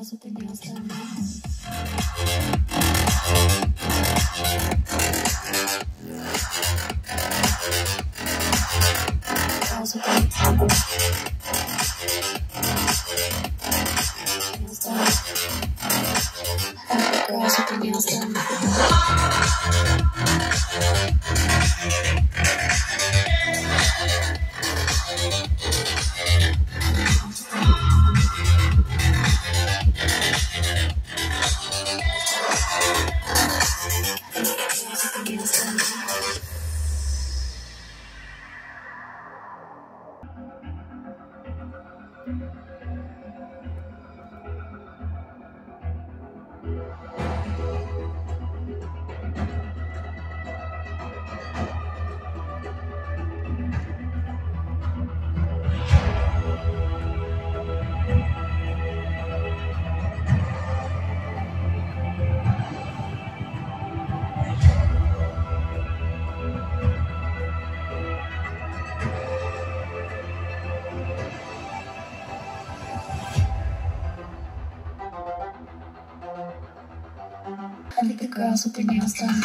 with nails done. Girls with their nails done. Girls with their nails done. I think the girls with their nails done.